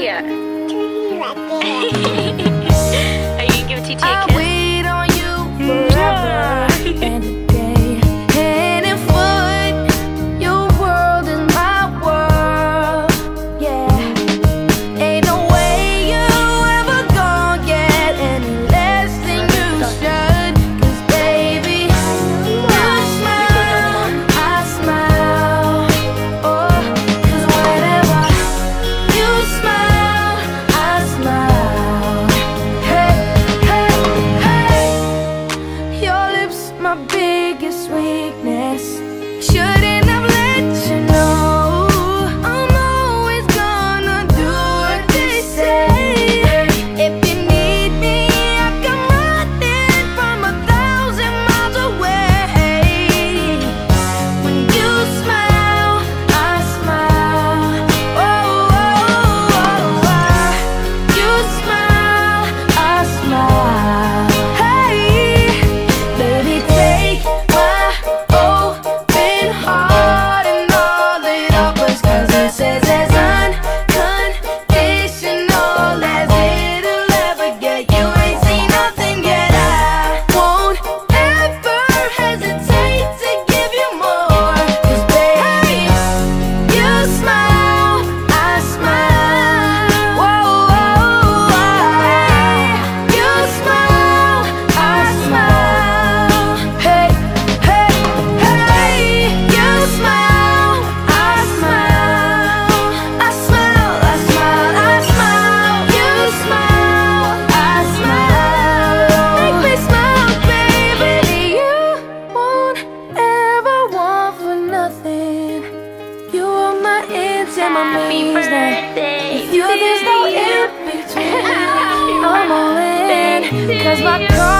Are you going to give a TTA? my biggest weakness. Should've that if you, there's no in between. I'm all in, cause my car.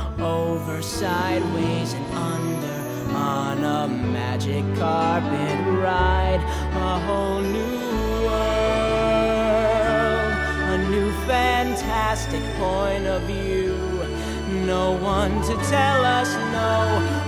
over, sideways, and under on a magic carpet ride. A whole new world, a new fantastic point of view. No one to tell us no.